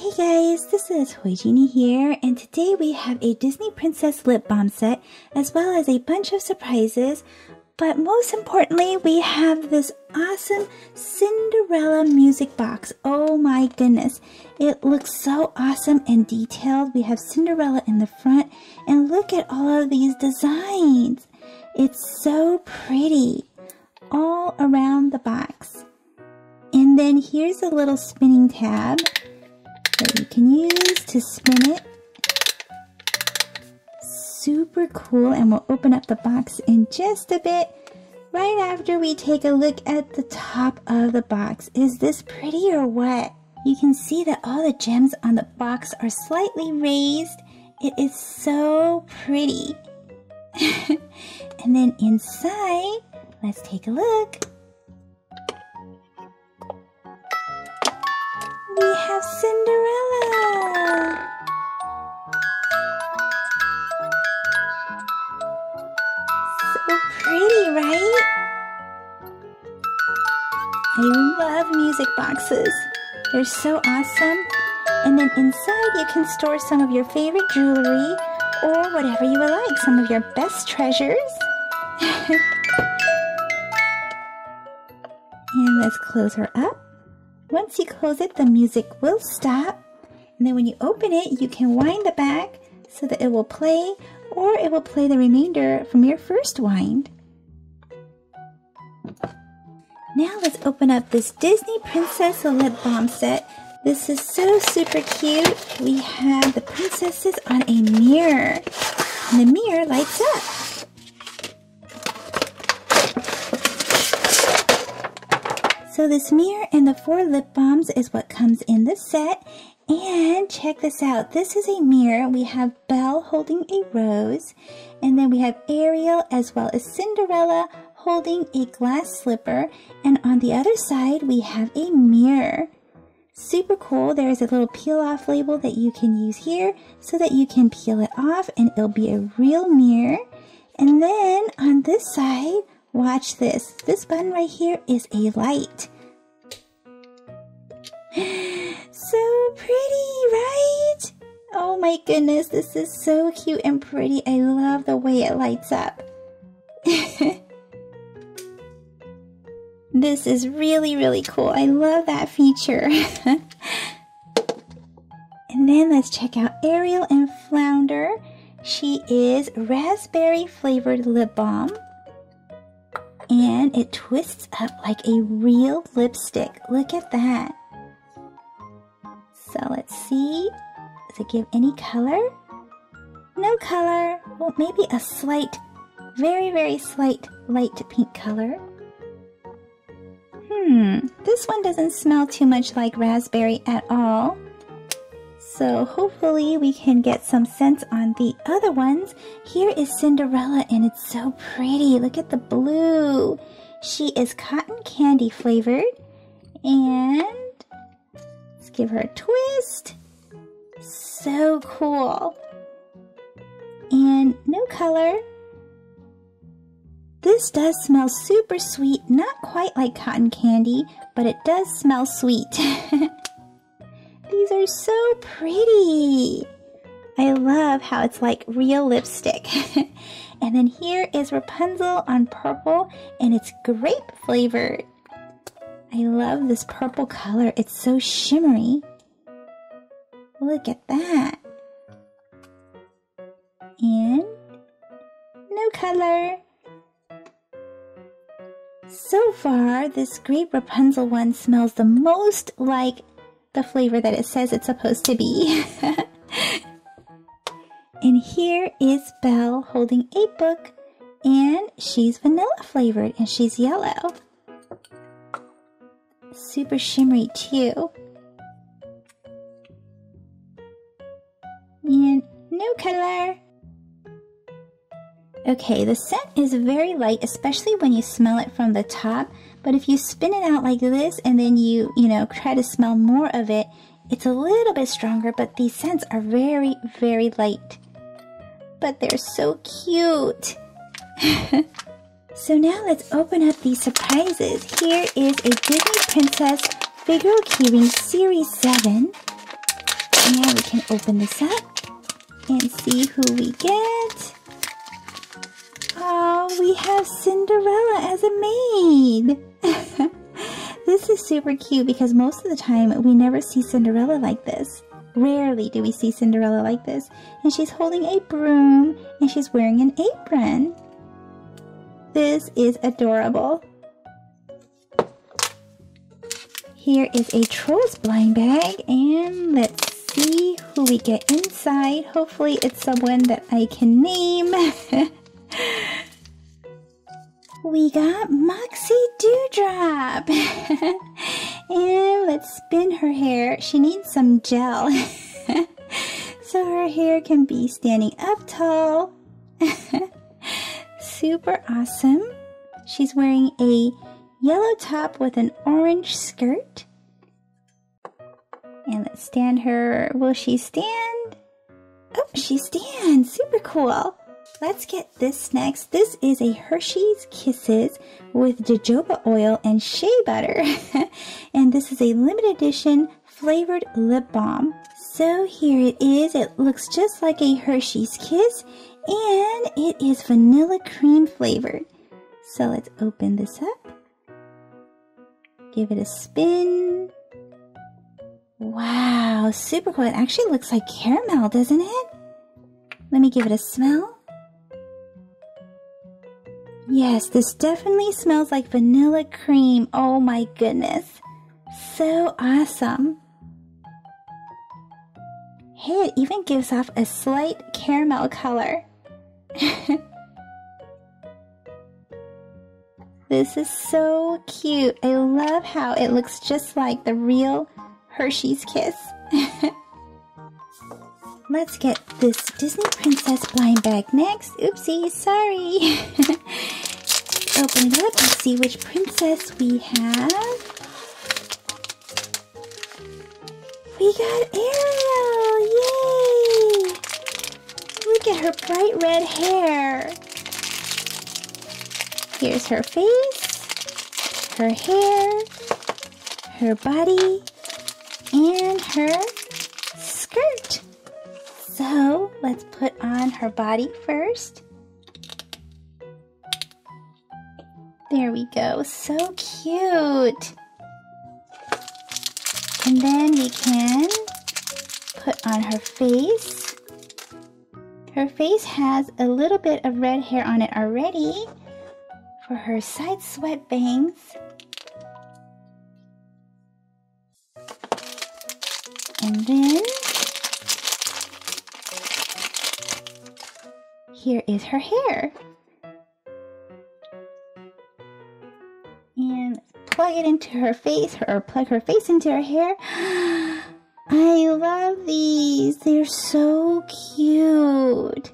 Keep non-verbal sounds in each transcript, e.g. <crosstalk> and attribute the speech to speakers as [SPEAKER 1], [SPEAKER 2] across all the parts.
[SPEAKER 1] Hey guys, this is Genie here, and today we have a Disney Princess lip balm set, as well as a bunch of surprises. But most importantly, we have this awesome Cinderella music box. Oh my goodness, it looks so awesome and detailed. We have Cinderella in the front, and look at all of these designs. It's so pretty all around the box. And then here's a little spinning tab that you can use to spin it. Super cool and we'll open up the box in just a bit right after we take a look at the top of the box. Is this pretty or what? You can see that all the gems on the box are slightly raised. It is so pretty. <laughs> and then inside, let's take a look. We have Cinderella. Love music boxes. They're so awesome. And then inside you can store some of your favorite jewelry or whatever you would like, some of your best treasures. <laughs> and let's close her up. Once you close it, the music will stop. And then when you open it, you can wind the back so that it will play or it will play the remainder from your first wind. Now let's open up this Disney Princess Lip Balm set. This is so super cute. We have the princesses on a mirror. And the mirror lights up. So this mirror and the four lip balms is what comes in the set. And check this out. This is a mirror. We have Belle holding a rose. And then we have Ariel as well as Cinderella holding a glass slipper. And on the other side, we have a mirror. Super cool. There is a little peel off label that you can use here so that you can peel it off and it'll be a real mirror. And then on this side, watch this. This button right here is a light. <gasps> So pretty, right? Oh my goodness, this is so cute and pretty. I love the way it lights up. <laughs> this is really, really cool. I love that feature. <laughs> and then let's check out Ariel and Flounder. She is raspberry flavored lip balm. And it twists up like a real lipstick. Look at that. So let's see. Does it give any color? No color. Well, maybe a slight, very, very slight light pink color. Hmm, this one doesn't smell too much like raspberry at all. So hopefully we can get some scent on the other ones. Here is Cinderella and it's so pretty. Look at the blue. She is cotton candy flavored and let's give her a twist. So cool. And no color. This does smell super sweet, not quite like cotton candy, but it does smell sweet. <laughs> These are so pretty. I love how it's like real lipstick. <laughs> and then here is Rapunzel on purple, and it's grape flavored. I love this purple color. It's so shimmery. Look at that. And no color. So far, this grape Rapunzel one smells the most like the flavor that it says it's supposed to be. <laughs> and here is Belle holding a book and she's vanilla flavored and she's yellow super shimmery too. And no color. Okay, the scent is very light, especially when you smell it from the top. But if you spin it out like this and then you, you know, try to smell more of it, it's a little bit stronger, but these scents are very, very light. But they're so cute. <laughs> So now let's open up these surprises. Here is a Disney Princess Figural Keyring Series 7. And we can open this up and see who we get. Oh, we have Cinderella as a maid. <laughs> this is super cute because most of the time we never see Cinderella like this. Rarely do we see Cinderella like this. And she's holding a broom and she's wearing an apron. This is adorable. Here is a Trolls blind bag and let's see who we get inside. Hopefully it's someone that I can name. <laughs> <laughs> we got Moxie Dewdrop. <laughs> and let's spin her hair. She needs some gel. <laughs> so her hair can be standing up tall. Super awesome. She's wearing a yellow top with an orange skirt. And let's stand her. Will she stand? Oh, she stands. Super cool. Let's get this next. This is a Hershey's Kisses with jojoba oil and shea butter. <laughs> and this is a limited edition flavored lip balm. So here it is. It looks just like a Hershey's Kiss and it is vanilla cream flavored. So let's open this up. Give it a spin. Wow, super cool. It actually looks like caramel, doesn't it? Let me give it a smell. Yes, this definitely smells like vanilla cream. Oh my goodness. So awesome. Hey, it even gives off a slight caramel color. <laughs> this is so cute. I love how it looks just like the real Hershey's Kiss. <laughs> Let's get this Disney Princess blind bag next. Oopsie, sorry. <laughs> Open it up and see which princess we have. We got Ariel! Yay! Look at her bright red hair. Here's her face, her hair, her body, and her let's put on her body first. There we go, so cute. And then we can put on her face. Her face has a little bit of red hair on it already for her side sweat bangs. And then here is her hair. And plug it into her face or plug her face into her hair. <gasps> I love these. They're so cute.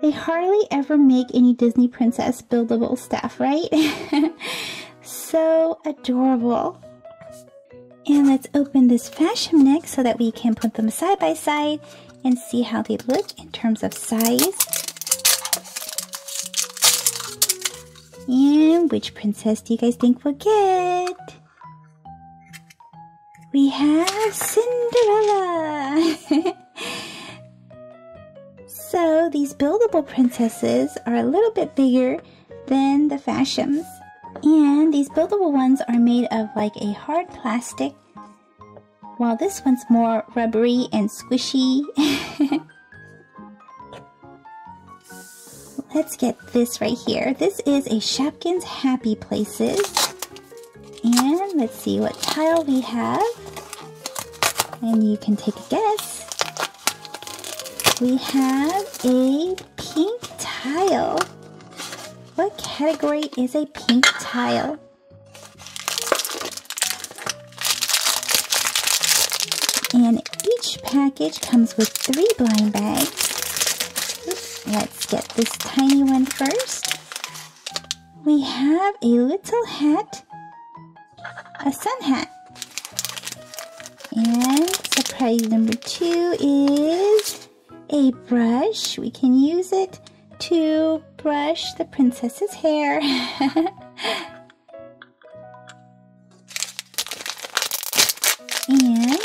[SPEAKER 1] They hardly ever make any Disney Princess buildable stuff, right? <laughs> so adorable. And let's open this fashion neck so that we can put them side by side and see how they look in terms of size. Which princess do you guys think we'll get? We have Cinderella! <laughs> so these buildable princesses are a little bit bigger than the Fash'ems. And these buildable ones are made of like a hard plastic, while this one's more rubbery and squishy. <laughs> Let's get this right here. This is a Shopkins Happy Places. And let's see what tile we have. And you can take a guess. We have a pink tile. What category is a pink tile? And each package comes with three blind bags. Get this tiny one first. We have a little hat, a sun hat. And surprise number two is a brush. We can use it to brush the princess's hair. <laughs> and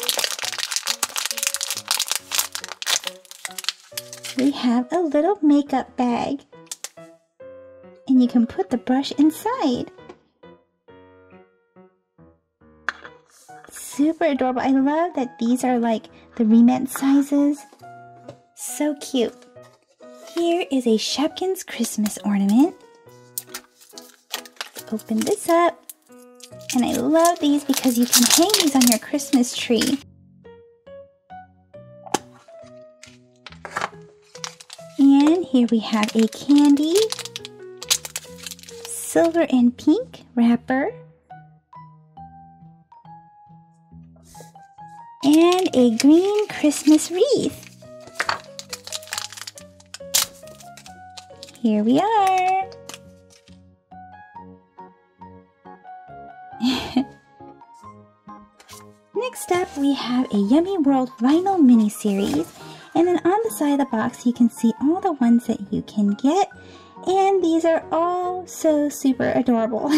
[SPEAKER 1] we have a little makeup bag. And you can put the brush inside. Super adorable. I love that these are like the remnant sizes. So cute. Here is a Shopkins Christmas ornament. Open this up. And I love these because you can hang these on your Christmas tree. Here we have a candy, silver and pink wrapper, and a green Christmas wreath. Here we are. <laughs> Next up, we have a Yummy World vinyl mini series. And then on the side of the box, you can see the ones that you can get. And these are all so super adorable. <laughs>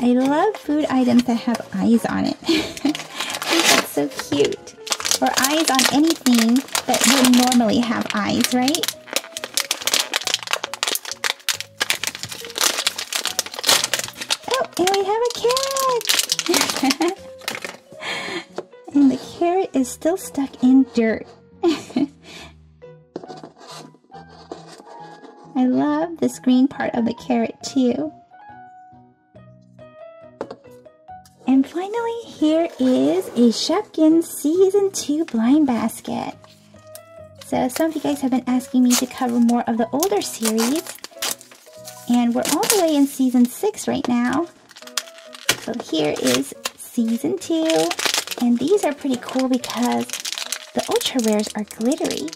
[SPEAKER 1] I love food items that have eyes on it. <laughs> That's so cute. Or eyes on anything that would normally have eyes, right? Oh, and we have a carrot! <laughs> is still stuck in dirt. <laughs> I love this green part of the carrot too. And finally, here is a Shopkins Season 2 blind basket. So some of you guys have been asking me to cover more of the older series. And we're all the way in Season 6 right now. So here is Season 2. And these are pretty cool because the ultra rares are glittery.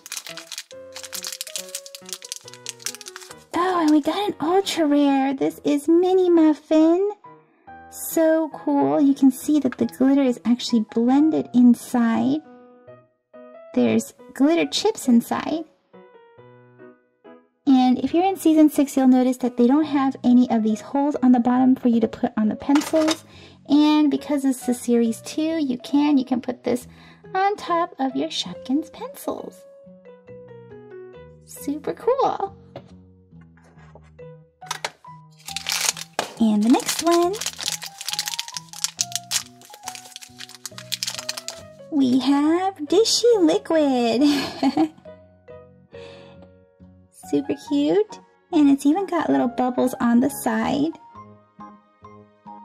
[SPEAKER 1] Oh, and we got an ultra rare. This is Mini Muffin so cool. You can see that the glitter is actually blended inside. There's glitter chips inside. And if you're in season 6, you'll notice that they don't have any of these holes on the bottom for you to put on the pencils. And because this is series 2, you can, you can put this on top of your Shopkins pencils. Super cool. And the next one we have Dishy Liquid. <laughs> Super cute. And it's even got little bubbles on the side.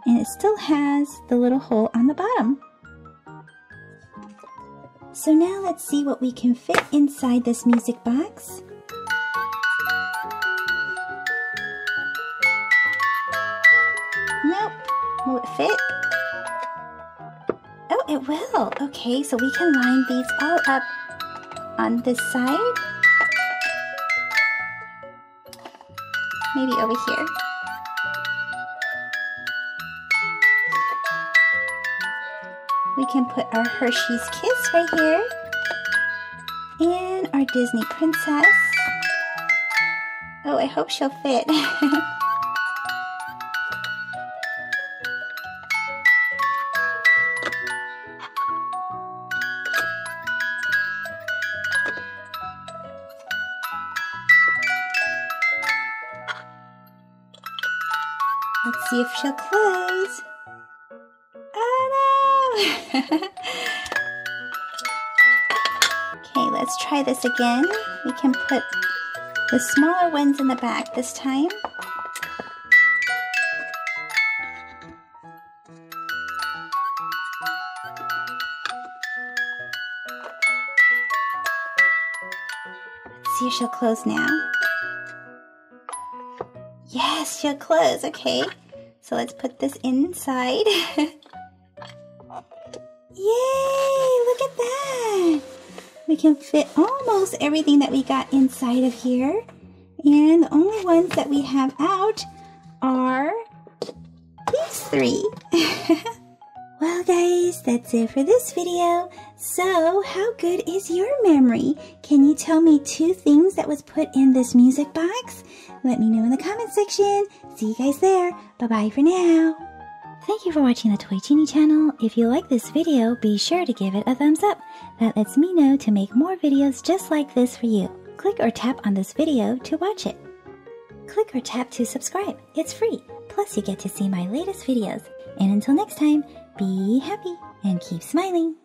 [SPEAKER 1] And it still has the little hole on the bottom. So now let's see what we can fit inside this music box. Nope. Will it fit? Oh, it will. Okay, so we can line these all up on this side. Maybe over here. We can put our Hershey's Kiss right here. And our Disney Princess. Oh, I hope she'll fit. <laughs> Let's see if she'll close. Oh no! <laughs> okay, let's try this again. We can put the smaller ones in the back this time. Let's see if she'll close now. Yes, she'll close. Okay. So let's put this inside. <laughs> Yay! Look at that! We can fit almost everything that we got inside of here. And the only ones that we have out are these three. <laughs> guys, that's it for this video. So, how good is your memory? Can you tell me two things that was put in this music box? Let me know in the comment section. See you guys there. Bye-bye for now. Thank you for watching the Toy Genie channel. If you like this video, be sure to give it a thumbs up. That lets me know to make more videos just like this for you. Click or tap on this video to watch it. Click or tap to subscribe. It's free. Plus you get to see my latest videos. And until next time, be happy and keep smiling.